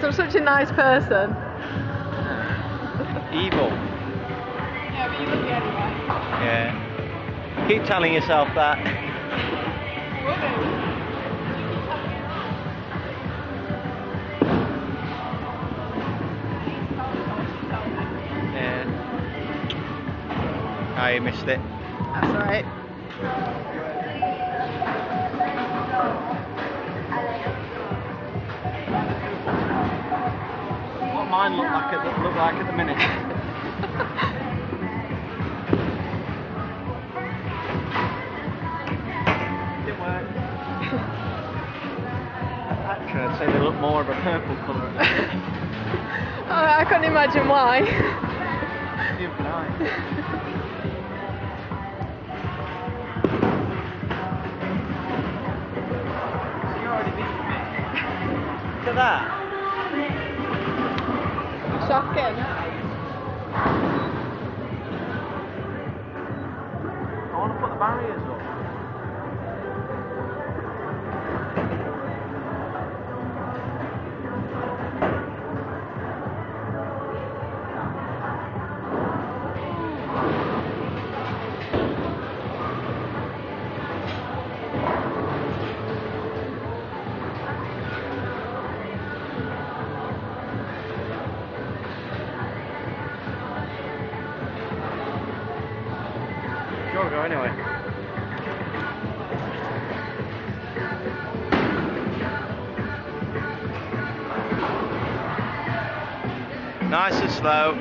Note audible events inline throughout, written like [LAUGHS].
because I'm such a nice person. Evil. Yeah, but you would be anyway. Yeah. Keep telling yourself that. Yeah. Ah, I missed it. That's alright. Mine look like at the, look like at the minute. Didn't I'd say they look more of a purple colour. [LAUGHS] Oh, I can't imagine why. Neither can I. You already beat me. Look at that. Shocking. I Do you want to go anyway? Nice and slow.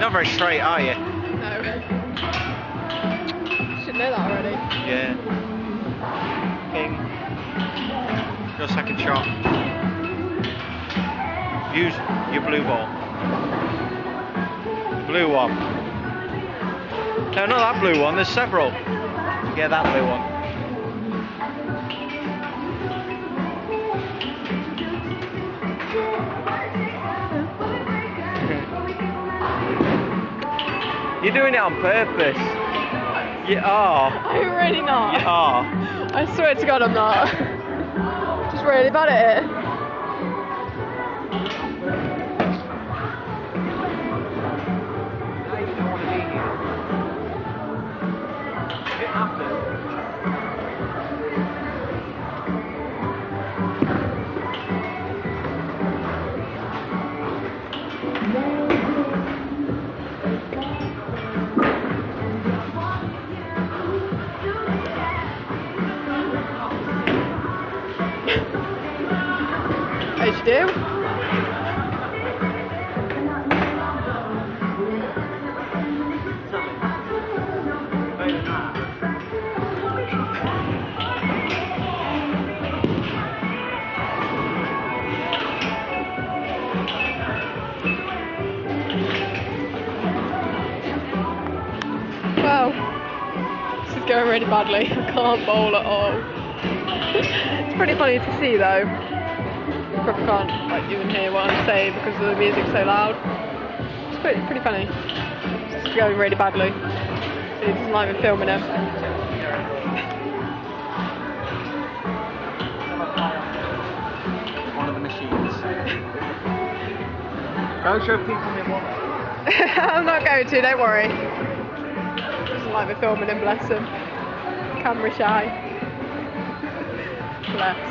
Not very straight, are you? No. Should know that already. Yeah. King. Your second shot. Use your blue ball. Blue one. No, not that blue one. There's several. Get that blue one. [LAUGHS] You're doing it on purpose. You are. I'm [LAUGHS] really not. You are. I swear to God I'm not. [LAUGHS] Just really bad at it. Badly. [LAUGHS] I can't bowl at all. it's pretty funny to see though. You probably can't like even hear what I'm saying because the music's so loud. It's pretty, pretty funny. It's going really badly. He doesn't like me filming him. One of the machines. Go show people. [LAUGHS] I'm not going to, don't worry. Doesn't like me filming him, bless him. Camera shy. Bless.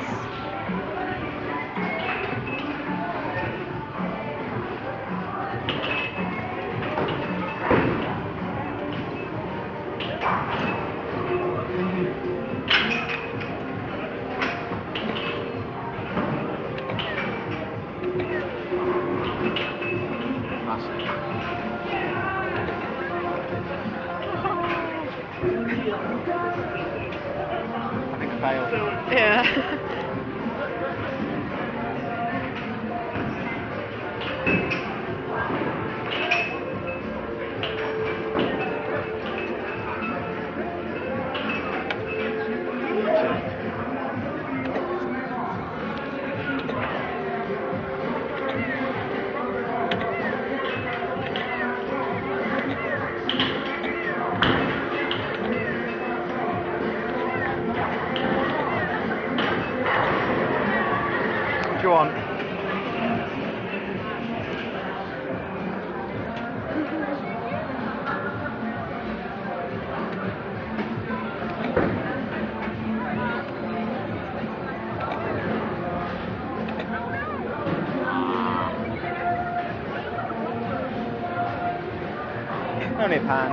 Only a pan.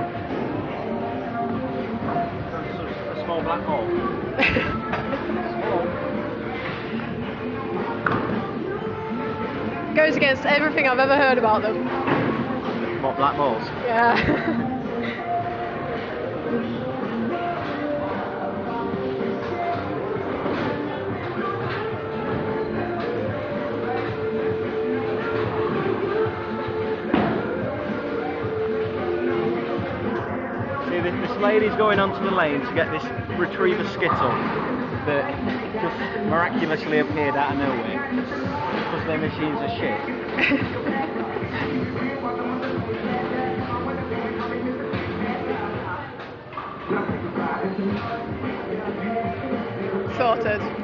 A small black hole. Goes against everything I've ever heard about them. What black balls? Yeah. [LAUGHS] lady's going onto the lane to get this retriever skittle that just miraculously appeared out of nowhere because their machines are shit. Sorted.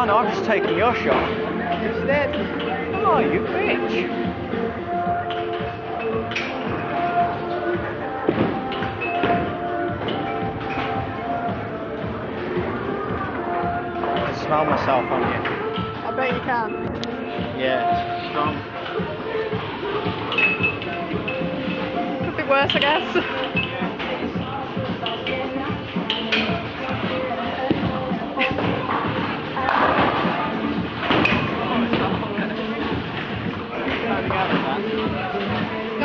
Oh no, I'm just taking your shot. Instead. Oh, you bitch. I can smell myself on you. I bet you can. Yeah, it's strong. Could be worse, I guess. [LAUGHS]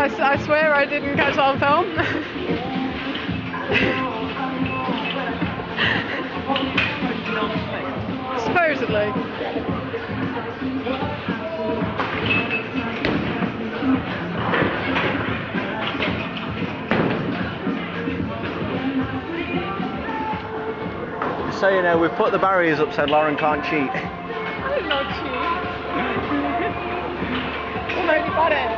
I, I swear I didn't catch that on film. [LAUGHS] Supposedly. So you know, we've put the barriers up so Lauren can't cheat. I [LAUGHS] did not cheat. [LAUGHS] maybe got it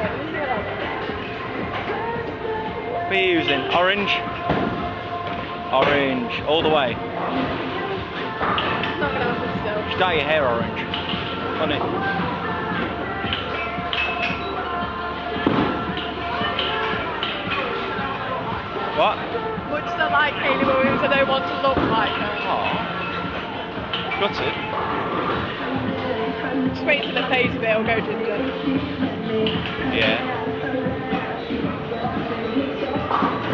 What are you using? Orange? Orange, all the way. Not gonna happen still. Just dye your hair orange. Funny. What? Much I like Hayley Williams, I don't want to look like her. Aw. Gutted. Just wait till it pays a bit, it'll go ginger. Yeah. No,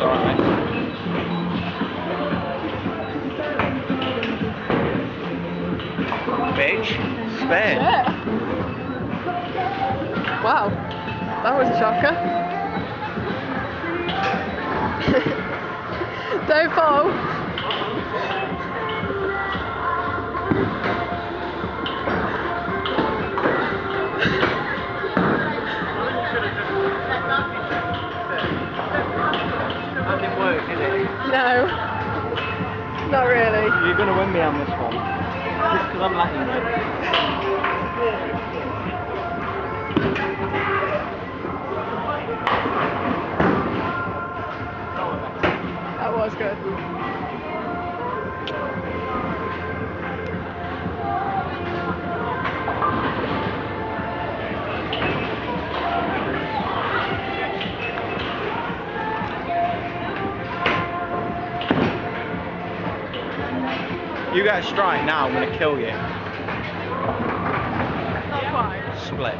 alright. Yeah. Wow. That was a shocker. [LAUGHS] don't fall. You're going to win me on this one. Just because I'm. That was good. You guys strike now, I'm gonna kill you. Split.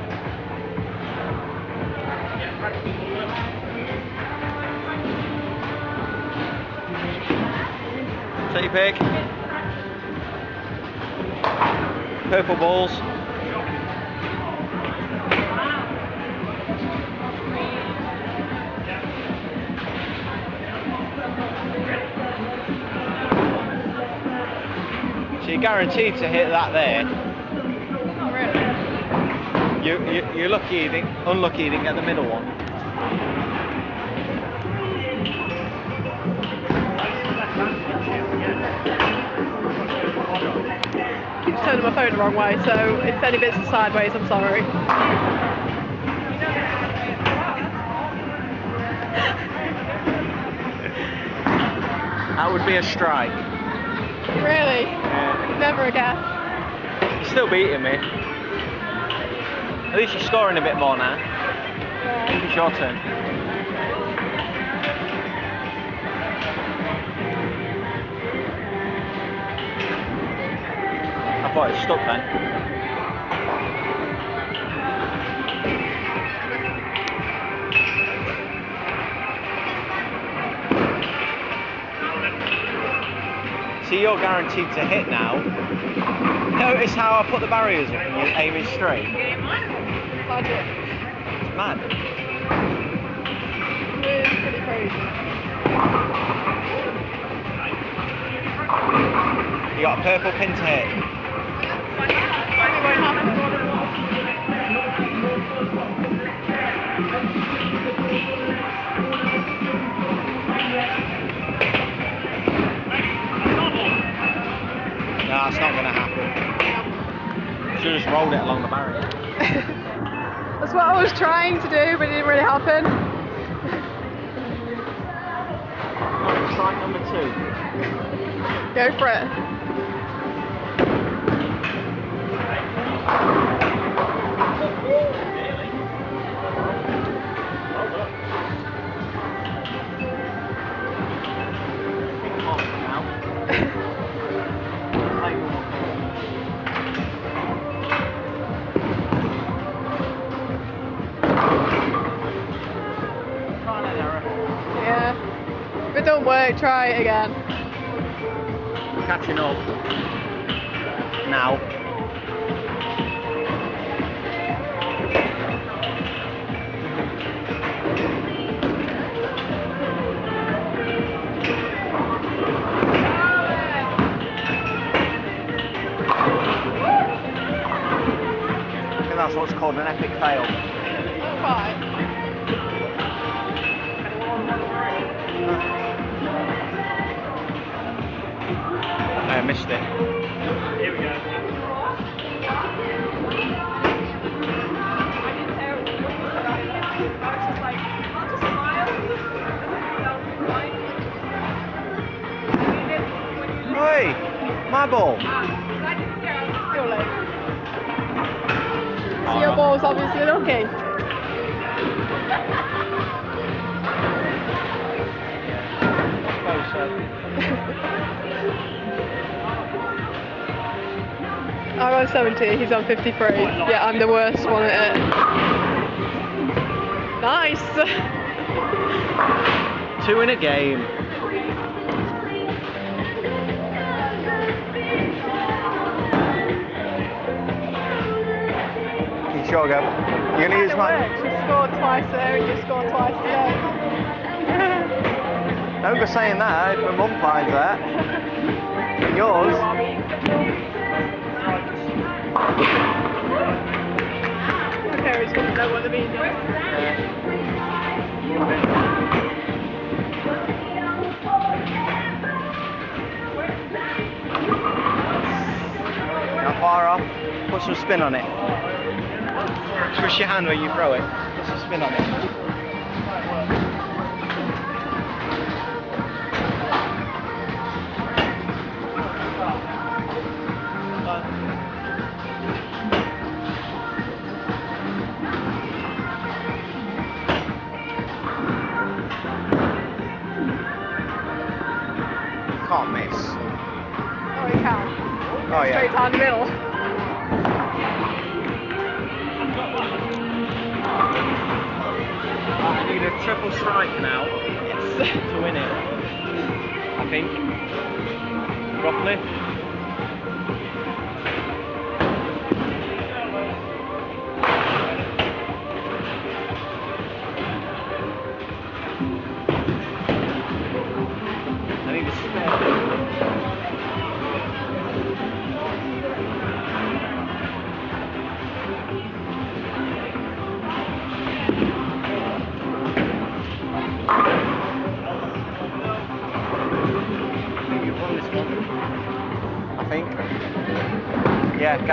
Take your pick. Purple balls. You're guaranteed to hit that there. Not really. You, you, you're lucky you didn't, unlucky you didn't get the middle one. Keeps turning my phone the wrong way, so if any bits are sideways, I'm sorry. That would be a strike. Really? Never again. You're still beating me. At least you're scoring a bit more now. Yeah. It's your turn. I thought it stuck then. See, you're guaranteed to hit now. Notice how I put the barriers up and you're aiming straight. It's mad. You got a purple pin to hit. No, it's not going to happen. Should have just rolled it along the barrier. [LAUGHS] That's what I was trying to do, but it didn't really happen. Strike number two. Go for it. Don't work, try it again. Catching up. Now. That's what's called an epic fail. On 70, he's on 53. Yeah, I'm the worst one at it. Nice! [LAUGHS] Two in a game. You sure, Gab? You're gonna use It my. works. You scored twice there and you scored twice there. Don't go saying that if my mum finds that. [LAUGHS] Yours. My parents. Not far off. Put some spin on it. Twist your hand when you throw it. Put some spin on it.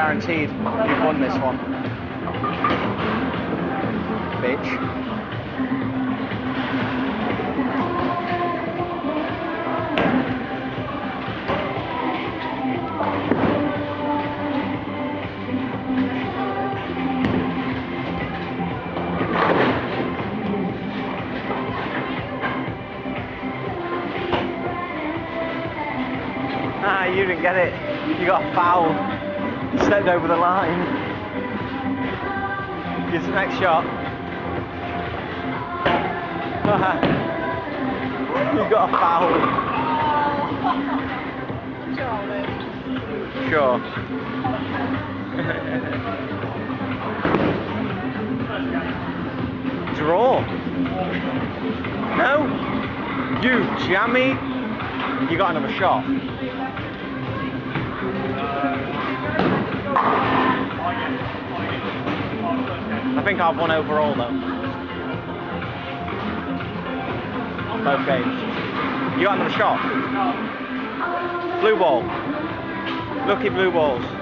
Guaranteed. You've won this one. Bitch. Ah, you didn't get it. You got a foul. You stepped over the line. Here's the next shot. [LAUGHS] you got a foul. Sure. [LAUGHS] Draw. No. You jammy. You got another shot. I think I've won overall though. Both games. You got another shot. Blue ball. Lucky blue balls.